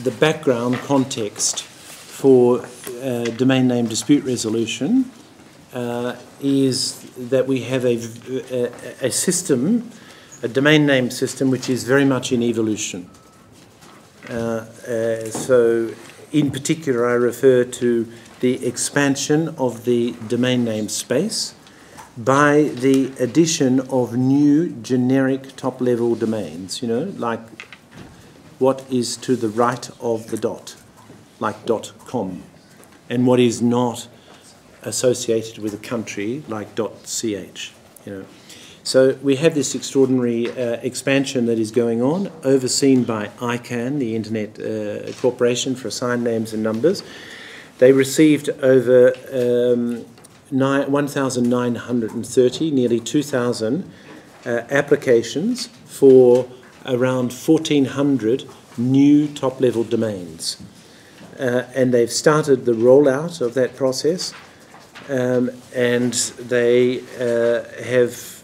the background context for uh, domain name dispute resolution uh, is that we have a, a, a, system, a domain name system, which is very much in evolution. Uh, uh so, in particular, I refer to the expansion of the domain name space by the addition of new generic top level domains, you know, like what is to the right of the dot, like dot .com, and what is not associated with a country, like dot .ch, you know. So we have this extraordinary uh, expansion that is going on, overseen by ICANN, the Internet uh, Corporation for Assigned Names and Numbers. They received over um, 1,930, nearly 2,000 uh, applications for around 1,400 new top level domains. Uh, and they've started the rollout of that process, um, and they uh, have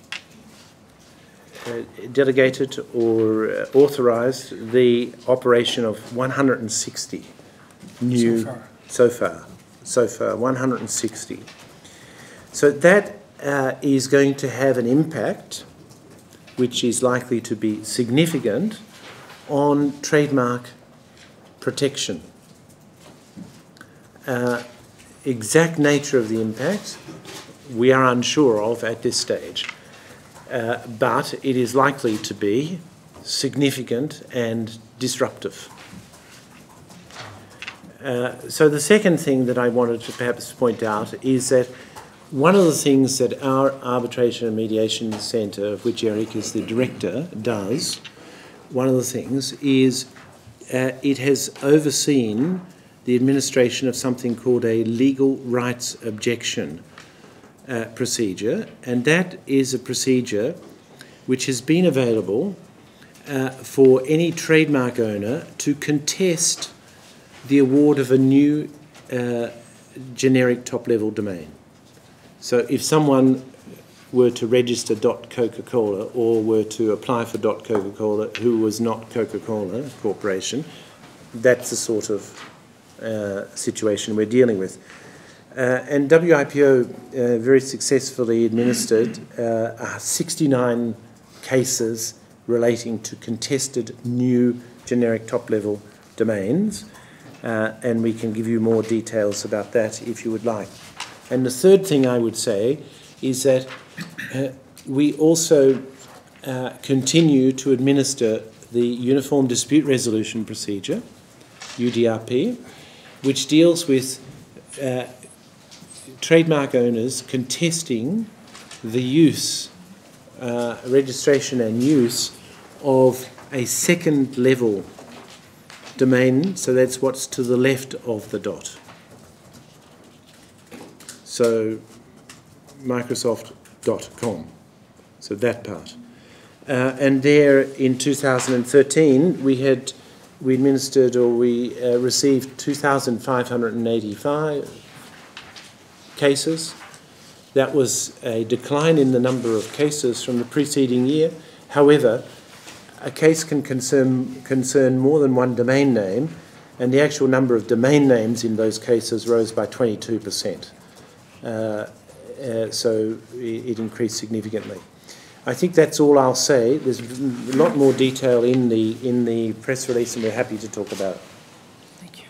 uh, delegated or uh, authorized the operation of 160 new so far. So far, so far 160. So that uh, is going to have an impact which is likely to be significant on trademark protection. Uh, exact nature of the impact we are unsure of at this stage, uh, but it is likely to be significant and disruptive. Uh, so the second thing that I wanted to perhaps point out is that one of the things that our Arbitration and Mediation Centre, of which Erik is the director, does, one of the things is uh, it has overseen the administration of something called a legal rights objection uh, procedure, and that is a procedure which has been available uh, for any trademark owner to contest the award of a new uh, generic top level domain. So if someone were to register Coca-Cola or were to apply for Coca-Cola who was not Coca-Cola Corporation, that's the sort of uh, situation we're dealing with. Uh, and WIPO uh, very successfully administered uh, 69 cases relating to contested new generic top-level domains, uh, and we can give you more details about that if you would like. And the third thing I would say is that uh, we also uh, continue to administer the Uniform Dispute Resolution Procedure, UDRP, which deals with uh, trademark owners contesting the use, uh, registration and use of a second level domain, so that's what's to the left of the dot. So Microsoft.com. So that part. Uh, and there in 2013, we had we administered or we uh, received 2,585 cases. That was a decline in the number of cases from the preceding year. However, a case can concern, concern more than one domain name, and the actual number of domain names in those cases rose by 22 percent. Uh, uh, so it increased significantly. I think that's all I'll say. There's a lot more detail in the in the press release, and we're happy to talk about it. Thank you.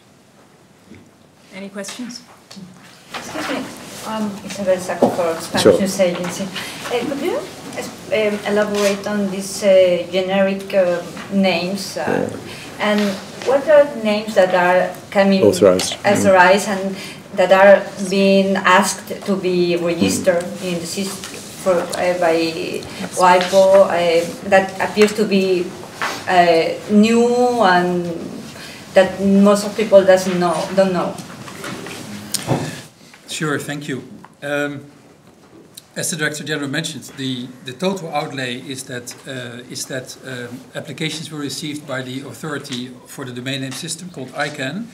Any questions? Excuse me, um, Isabel Sacco for Spanish sure. Agency. Uh, could you um, elaborate on these uh, generic uh, names uh, yeah. and what are the names that are coming authorized, authorized mm. and that are being asked to be registered in the system for, uh, by WIPO uh, that appears to be uh, new and that most of people doesn't know don't know. Sure, thank you. Um, as the Director General mentioned, the, the total outlay is that, uh, is that um, applications were received by the authority for the domain name system called ICANN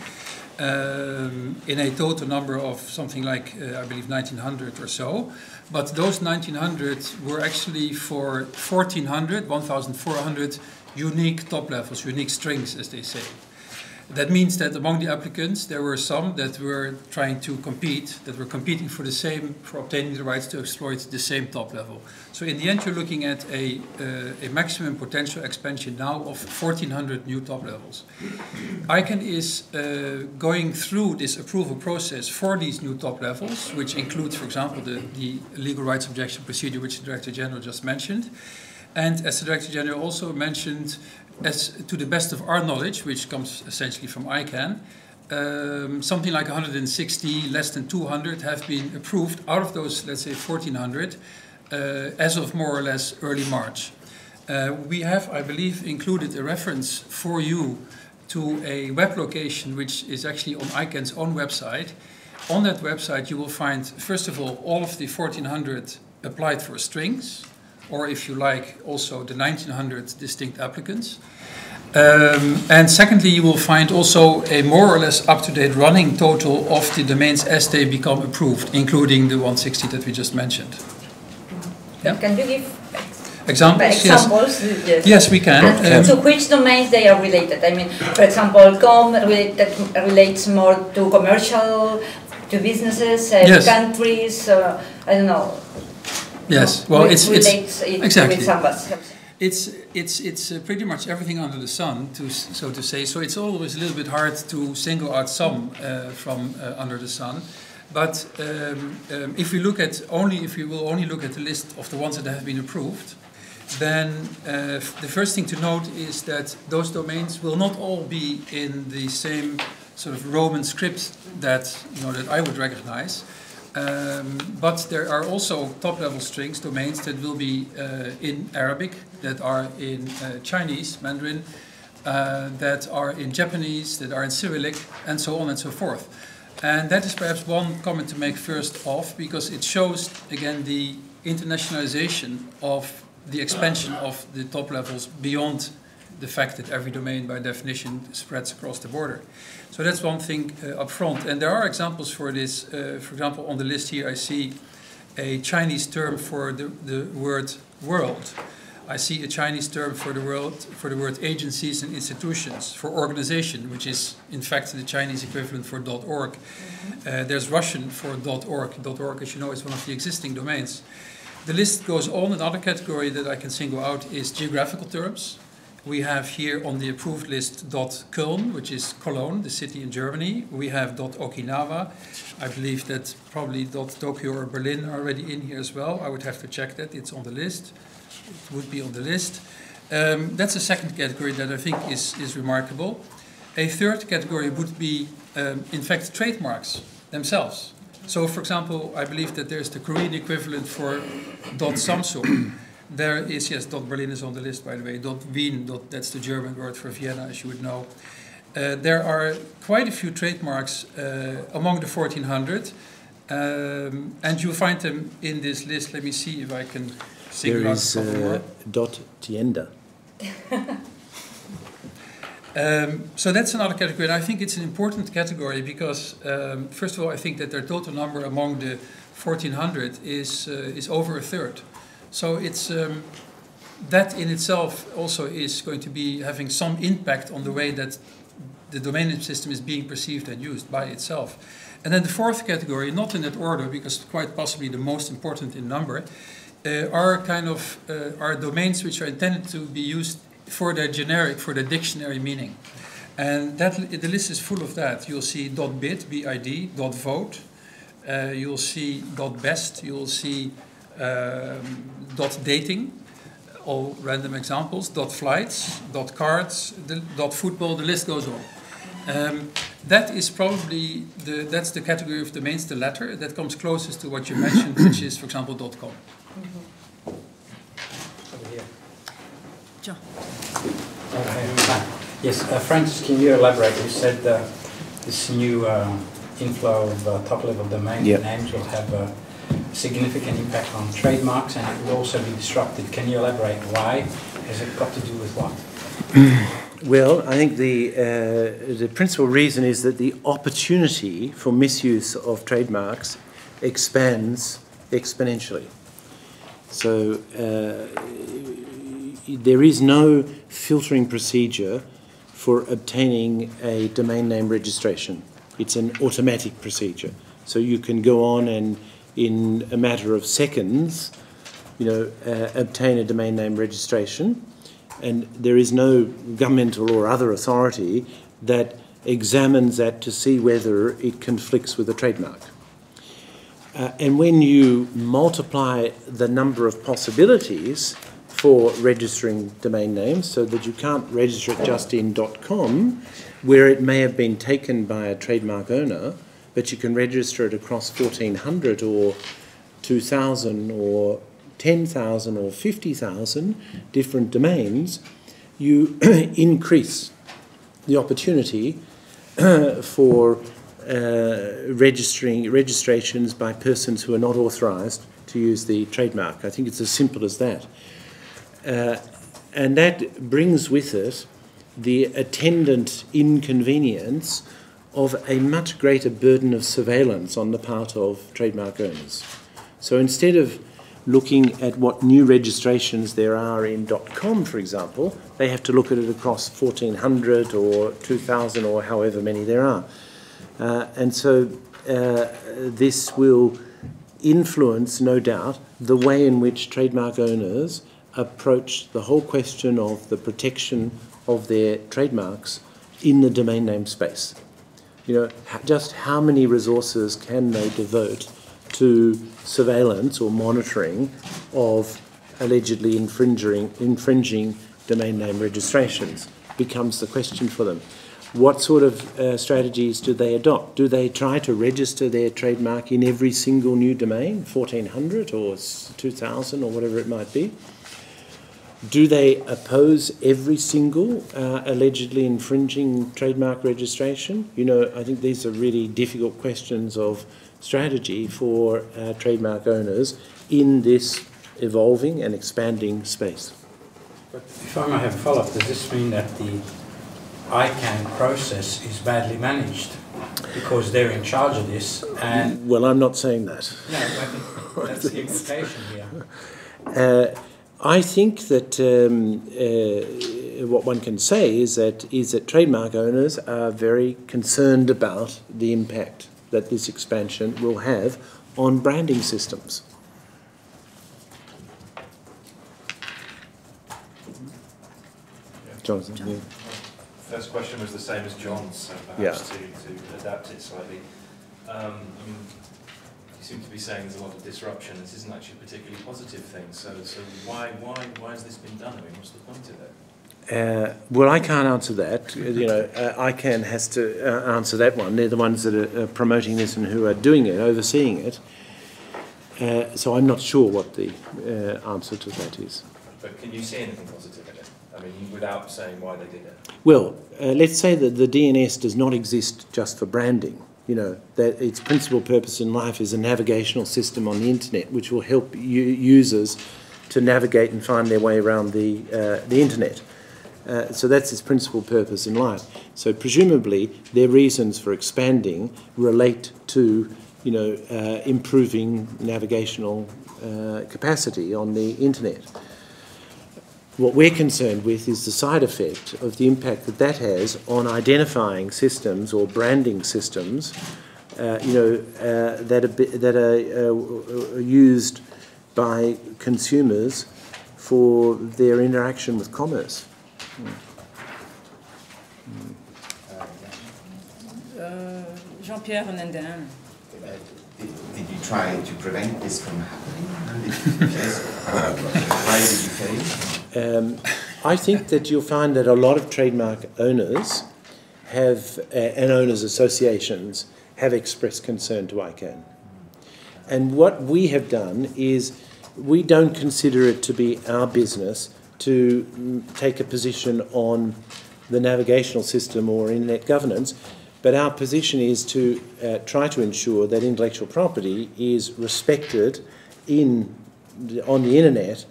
um, in a total number of something like, uh, I believe, 1900 or so. But those 1900 were actually for 1400, 1400 unique top levels, unique strings, as they say. That means that among the applicants, there were some that were trying to compete, that were competing for the same, for obtaining the rights to exploit the same top level. So in the end, you're looking at a, uh, a maximum potential expansion now of 1,400 new top levels. ICANN is uh, going through this approval process for these new top levels, which includes, for example, the, the legal rights objection procedure, which the Director General just mentioned. And as the Director General also mentioned, as to the best of our knowledge, which comes essentially from ICANN, um, something like 160, less than 200, have been approved out of those, let's say, 1,400, uh, as of more or less early March. Uh, we have, I believe, included a reference for you to a web location which is actually on ICANN's own website. On that website, you will find, first of all, all of the 1,400 applied for strings or if you like, also the 1900 distinct applicants. Um, and secondly, you will find also a more or less up-to-date running total of the domains as they become approved, including the 160 that we just mentioned. Yeah. Can you give examples? Examples, yes. yes. yes we can. And um, to which domains they are related? I mean, for example, com related, relates more to commercial, to businesses, uh, yes. countries, uh, I don't know. Yes, well, it's, it's exactly. It's it's it's uh, pretty much everything under the sun, to so to say. So it's always a little bit hard to single out some uh, from uh, under the sun. But um, um, if we look at only if we will only look at the list of the ones that have been approved, then uh, the first thing to note is that those domains will not all be in the same sort of Roman script that you know that I would recognize. Um, but there are also top-level strings domains that will be uh, in Arabic, that are in uh, Chinese, Mandarin, uh, that are in Japanese, that are in Cyrillic, and so on and so forth. And that is perhaps one comment to make first off, because it shows, again, the internationalization of the expansion of the top levels beyond the fact that every domain by definition spreads across the border. So that's one thing uh, up front. And there are examples for this. Uh, for example, on the list here I see a Chinese term for the, the word world. I see a Chinese term for the world for the word agencies and institutions, for organization, which is in fact the Chinese equivalent for .org. Mm-hmm. Uh, there's Russian for .org. .org, as you know, is one of the existing domains. The list goes on. Another category that I can single out is geographical terms. We have here on the approved list Köln, which is Cologne, the city in Germany. We have Okinawa. I believe that probably Tokyo or Berlin are already in here as well. I would have to check that. It's on the list. It would be on the list. Um, that's a second category that I think is, is remarkable. A third category would be, um, in fact, trademarks themselves. So, for example, I believe that there's the Korean equivalent for Samsung. There is, yes, dot Berlin is on the list, by the way. Dot Wien, dot, that's the German word for Vienna, as you would know. Uh, there are quite a few trademarks uh, among the 1400, um, and you'll find them in this list. Let me see if I can single there is, out a couple uh, Dot Tienda. Um, so that's another category, and I think it's an important category because, um, first of all, I think that their total number among the 1400 is uh, is over a third. So it's um, that in itself also is going to be having some impact on the way that the domain name system is being perceived and used by itself. And then the fourth category, not in that order, because quite possibly the most important in number, uh, are kind of uh, are domains which are intended to be used for their generic, for their dictionary meaning. And that the list is full of that. You'll see .bid, B-I-D, .vote. Uh, you'll see .best. You'll see dot dating, all random examples, dot flights, dot cards, the, dot football, the list goes on. Um, that is probably the that's the category of domains, the latter that comes closest to what you mentioned, which is, for example, dot com. Over here. John. yes, uh, Francis, can you elaborate? You said uh, this new uh, inflow of uh, top-level domain yep. names will have uh, significant impact on trademarks and it will also be disrupted. Can you elaborate why? Has it got to do with what? Well, I think the, uh, the principal reason is that the opportunity for misuse of trademarks expands exponentially. So uh, there is no filtering procedure for obtaining a domain name registration. It's an automatic procedure. So you can go on and, in a matter of seconds, you know, uh, obtain a domain name registration. And there is no governmental or other authority that examines that to see whether it conflicts with a trademark. Uh, and when you multiply the number of possibilities for registering domain names so that you can't register it just in .com, where it may have been taken by a trademark owner, but you can register it across 1400 or 2000 or 10,000 or 50,000 different domains, you increase the opportunity for uh, registering registrations by persons who are not authorised to use the trademark. I think it's as simple as that. Uh, and that brings with it the attendant inconvenience of a much greater burden of surveillance on the part of trademark owners. So instead of looking at what new registrations there are in .com, for example, they have to look at it across 1400 or 2000 or however many there are. Uh, and so uh, this will influence, no doubt, the way in which trademark owners approach the whole question of the protection of their trademarks in the domain name space. You know, just how many resources can they devote to surveillance or monitoring of allegedly infringing, infringing domain name registrations becomes the question for them what sort of uh, strategies do they adopt? Do they try to register their trademark in every single new domain, 1400 or 2000 or whatever it might be? Do they oppose every single uh, allegedly infringing trademark registration? You know, I think these are really difficult questions of strategy for uh, trademark owners in this evolving and expanding space. But if I may have a follow-up, does this mean that the ICANN process is badly managed because they're in charge of this. And well, I'm not saying that. No, I think that's the implication here. Uh, I think that um, uh, what one can say is that is that trademark owners are very concerned about the impact that this expansion will have on branding systems. Jonathan. John. Yeah first question was the same as John's, so perhaps yeah. to, to adapt it slightly. Um, I mean, you seem to be saying there's a lot of disruption. This isn't actually a particularly positive thing. So, so why, why, why has this been done? I mean, what's the point of it? Uh, well, I can't answer that. You know, uh, ICANN has to uh, answer that one. They're the ones that are promoting this and who are doing it, overseeing it. Uh, so I'm not sure what the uh, answer to that is. But can you see anything positive in it? I mean, without saying why they did it. Well, uh, let's say that the DNS does not exist just for branding. You know, that its principal purpose in life is a navigational system on the internet which will help users to navigate and find their way around the, uh, the internet. Uh, so that's its principal purpose in life. So presumably their reasons for expanding relate to, you know, uh, improving navigational uh, capacity on the internet. What we're concerned with is the side effect of the impact that that has on identifying systems or branding systems, uh, you know, uh, that are, that are uh, used by consumers for their interaction with commerce. Uh, Jean-Pierre Nandin. Did, did, you try to prevent this from happening? Why did you fail? Um, I think that you'll find that a lot of trademark owners have, uh, and owners associations, have expressed concern to ICANN. And what we have done is we don't consider it to be our business to mm, take a position on the navigational system or internet governance, but our position is to uh, try to ensure that intellectual property is respected in on the internet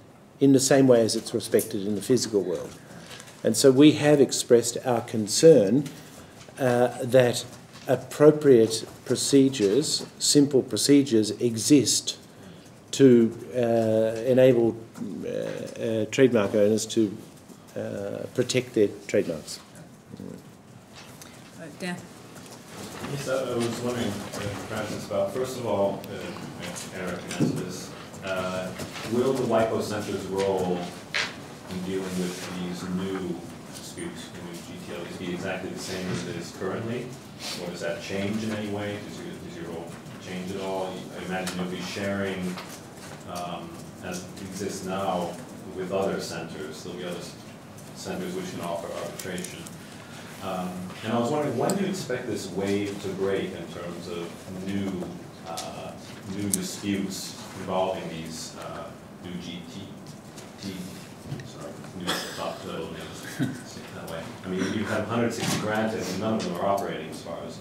in the same way as it's respected in the physical world. And so we have expressed our concern uh, that appropriate procedures, simple procedures, exist to uh, enable uh, uh trademark owners to uh, protect their trademarks. Dan. Yes, I I was wondering, uh, Francis, about, first of all, uh, Erik can answer this, uh, will the WIPO Center's role in dealing with these new disputes, the new GTLs, be exactly the same as it is currently? Or does that change in any way? Does your, does your role change at all? I imagine you'll be sharing, um, as exists now, with other centers, there'll be other centers which can offer arbitration. Um, And I was wondering, when do you expect this wave to break in terms of new, uh, new disputes involving these uh, new GT, T, sorry, new top level names, that way? I mean, you have 160 granted, and none of them are operating as far as,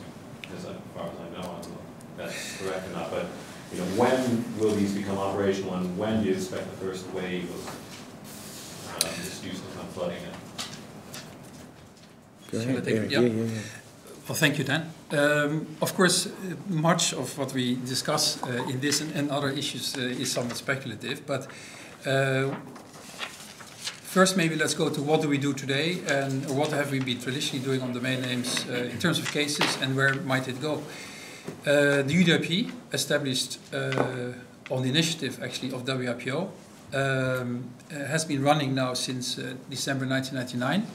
as far as I know, I don't know if that's correct or not, but, you know, when will these become operational, and when do you expect the first wave of uh, disputes to come flooding in? Go Shall I ahead, take. Yeah. Yeah, yeah, yeah. Well, thank you, Dan. Um, of course, uh, much of what we discuss uh, in this and, and other issues uh, is somewhat speculative, but uh, first maybe let's go to what do we do today and what have we been traditionally doing on domain names uh, in terms of cases and where might it go. Uh, the UDRP, established on the initiative actually of WIPO, um, has been running now since December 1999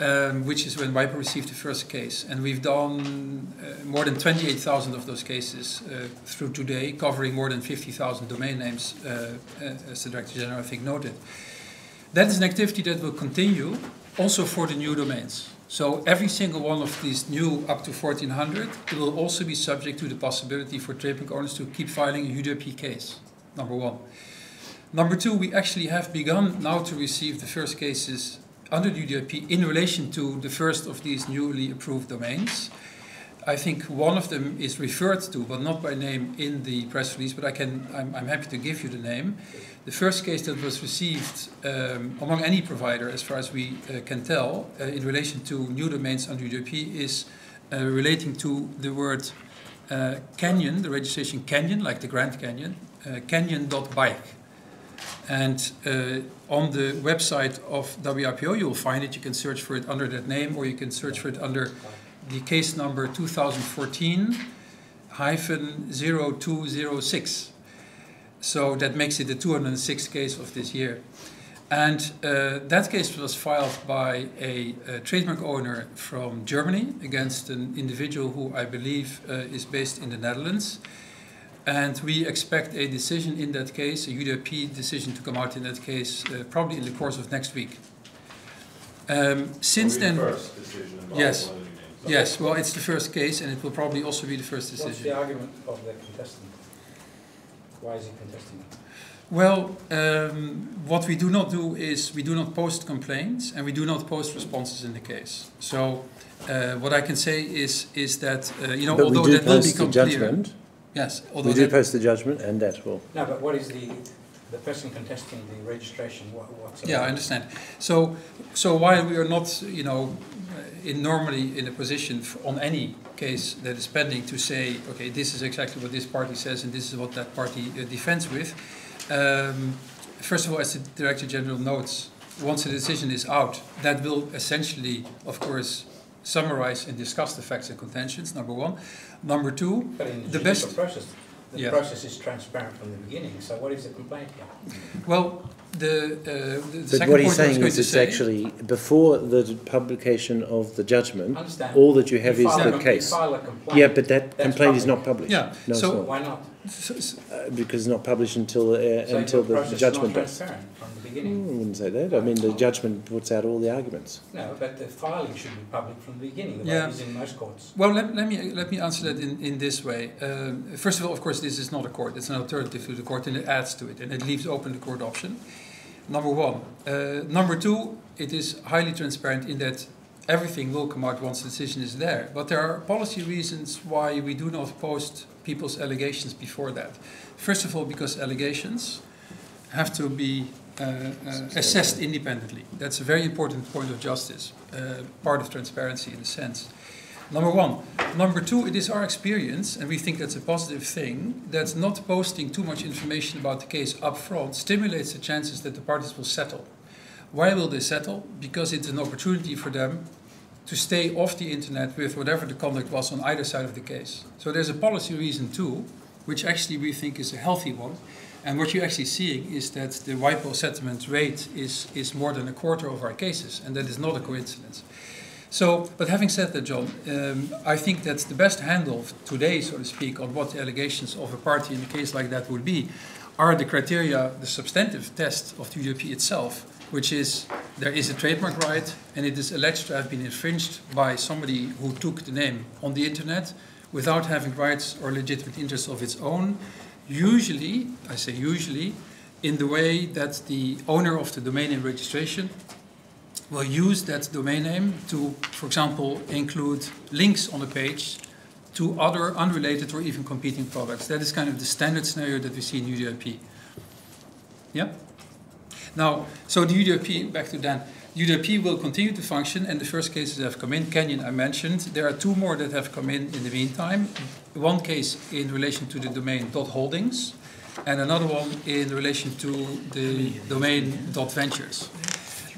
um, which is when WIPO received the first case. And we've done uh, more than 28,000 of those cases uh, through today, covering more than 50,000 domain names, uh, uh, as the Director General, I think, noted. That is an activity that will continue also for the new domains. So every single one of these new up to 1400 it will also be subject to the possibility for trademark owners to keep filing a UDRP case, number one. Number two, we actually have begun now to receive the first cases under UDRP in relation to the first of these newly approved domains. I think one of them is referred to, but not by name in the press release, but I can, I'm, I'm happy to give you the name. The first case that was received um, among any provider, as far as we uh, can tell, uh, in relation to new domains under UDRP is uh, relating to the word uh, canyon, the registration canyon, like the Grand Canyon, uh, canyon.bike. And uh, on the website of WIPO, you will find it. You can search for it under that name, or you can search for it under the case number 2014 hyphen 0206. So that makes it the 206th case of this year. And uh, that case was filed by a, a, trademark owner from Germany against an individual who I believe uh, is based in the Netherlands. And we expect a decision in that case, a UDRP decision to come out in that case, uh, probably in the course of next week. Um, since then, First Yes. the yes, well, it's the first case, and it will probably also be the first decision. What's the argument of the contestant? Why is he contesting it? Well, um, what we do not do is we do not post complaints and we do not post responses in the case. So, uh, what I can say is is that uh, you know But we although do that will post the judgment. clear. Judgment. Yes, although We do post the judgment, and that will. No, but what is the, the person contesting the registration, what, what's Yeah, I understand. So, so while we are not, you know, uh, in normally in a position f on any case that is pending to say, okay, this is exactly what this party says and this is what that party uh, defends with. Um, first of all, as the Director General notes, once the decision is out, that will essentially, of course, summarize and discuss the facts and contentions. Number one. Number two, But in the the best- process, the Yeah. process is transparent from the beginning, so what is the complaint here? well, the, uh, the, the But second what point he's I saying is to it's say, actually before the publication of the judgment, all that you have You is file the a- you case. file a complaint. Yeah, but that That's complaint is not published. Yeah, No, so- Why not? So- so- Uh, because it's not published until uh, So until the the judgment not does. transparent from the Mm, beginning? I wouldn't say that. I mean, the judgment puts out all the arguments. No, but the filing should be public from the beginning, the way Yeah. in most courts. Well, let, let me let me answer that in, in this way. Um, first of all, of course, this is not a court; it's an alternative to the court, and it adds to it, and it leaves open the court option. Number one. Uh, number two, it is highly transparent in that everything will come out once the decision is there. But there are policy reasons why we do not post people's allegations before that. First of all, because allegations have to be uh, uh, assessed independently. That's a very important point of justice, uh, part of transparency in a sense. Number one. Number two, it is our experience, and we think that's a positive thing, that not posting too much information about the case up front stimulates the chances that the parties will settle. Why will they settle? Because it's an opportunity for them to stay off the internet with whatever the conduct was on either side of the case. So there's a policy reason too, which actually we think is a healthy one. And what you're actually seeing is that the WIPO settlement rate is, is more than a quarter of our cases, and that is not a coincidence. So, but having said that, John, um, I think that the best handle today, so to speak, on what the allegations of a party in a case like that would be, are the criteria, the substantive test of the UDRP itself, which is there is a trademark right and it is alleged to have been infringed by somebody who took the name on the internet without having rights or legitimate interests of its own. Usually, I say usually, in the way that the owner of the domain name registration will use that domain name to, for example, include links on the page to other unrelated or even competing products. That is kind of the standard scenario that we see in UDRP. Yeah? Now, so the UDRP, back to Dan, UDRP will continue to function and the first cases have come in. Canyon I mentioned. There are two more that have come in in the meantime. One case in relation to the domain dot .holdings and another one in relation to the domain dot .ventures.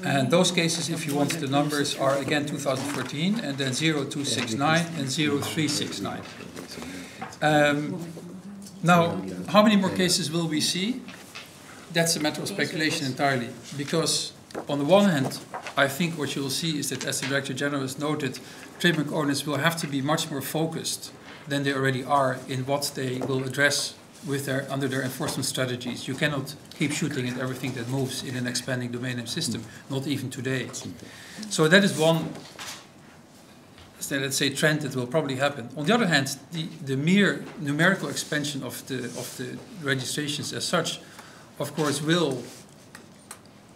And those cases, if you want the numbers, are again 2014 and then 0269 and 0369. Um, now, how many more cases will we see? That's a matter of speculation entirely. Because, on the one hand, I think what you will see is that, as the Director General has noted, trademark owners will have to be much more focused than they already are in what they will address with their, under their enforcement strategies. You cannot keep shooting at everything that moves in an expanding domain name system, not even today. So that is one, let's say, trend that will probably happen. On the other hand, the, the mere numerical expansion of the, of the registrations as such, of course, will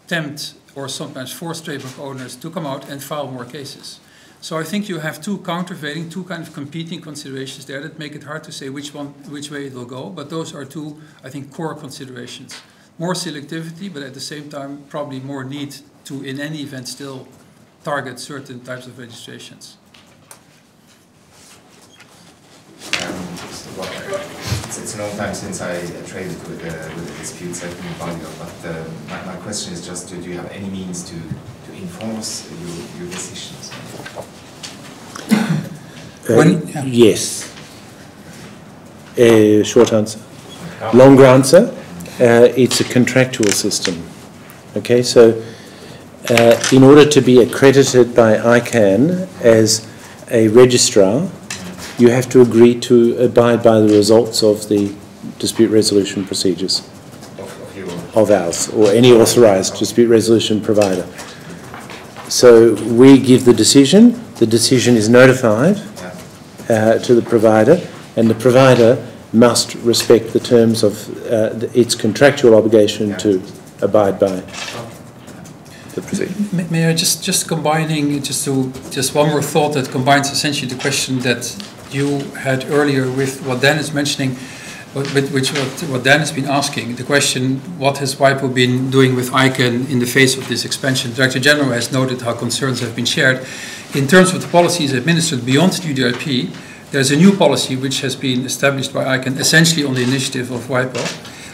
tempt or sometimes force trademark owners to come out and file more cases. So I think you have two countervailing, two kind of competing considerations there that make it hard to say which one, which way it will go. But those are two, I think, core considerations. More selectivity, but at the same time, probably more need to, in any event, still target certain types of registrations. Um, it's, it's, a long time since I traded with, uh, with the disputes at Value, but uh, my, my question is just, do you have any means to, to enforce your, your decisions? When, yeah. Yes. Uh, short answer. Longer answer. Uh, it's a contractual system. Okay, so uh, in order to be accredited by ICANN as a registrar, you have to agree to abide by the results of the dispute resolution procedures of ours or any authorized dispute resolution provider. So we give the decision, the decision is notified uh, to the provider, and the provider must respect the terms of uh, the, its contractual obligation to abide by the I just just combining just to just one more thought that combines essentially the question that you had earlier with what Dan is mentioning, But which what, what Dan has been asking. The question: What has WIPO been doing with ICANN in the face of this expansion? Director General has noted how concerns have been shared in terms of the policies administered beyond the UDRP, there's a new policy which has been established by ICANN essentially on the initiative of WIPO,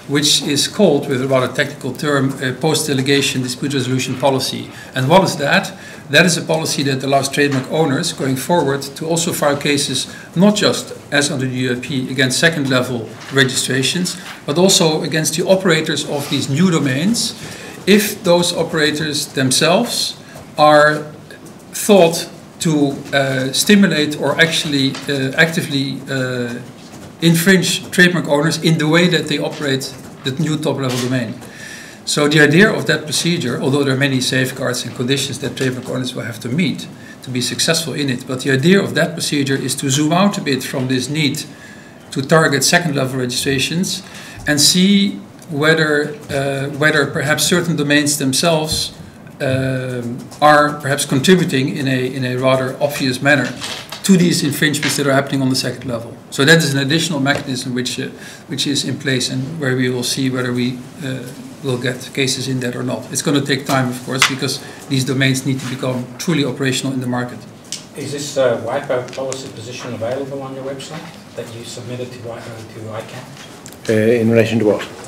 which is called, with a rather technical term, a post-delegation dispute resolution policy. And what is that? That is a policy that allows trademark owners going forward to also file cases not just as under the UDRP against second level registrations, but also against the operators of these new domains if those operators themselves are thought to uh, stimulate or actually uh, actively uh, infringe trademark owners in the way that they operate the new top level domain. So the idea of that procedure, although there are many safeguards and conditions that trademark owners will have to meet to be successful in it, but the idea of that procedure is to zoom out a bit from this need to target second level registrations and see whether uh, whether perhaps certain domains themselves um, are perhaps contributing in a, in a rather obvious manner to these infringements that are happening on the second level. So that is an additional mechanism which, uh, which is in place and where we will see whether we uh, will get cases in that or not. It's going to take time, of course, because these domains need to become truly operational in the market. Is this uh, WIPO policy position available on your website that you submitted to, uh, to ICANN? Uh, in relation to what?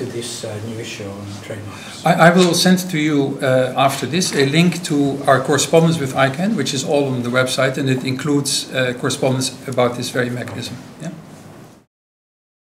To this uh, new issue on trademarks? I, I will send to you uh, after this a link to our correspondence with ICANN, which is all on the website, and it includes uh, correspondence about this very mechanism.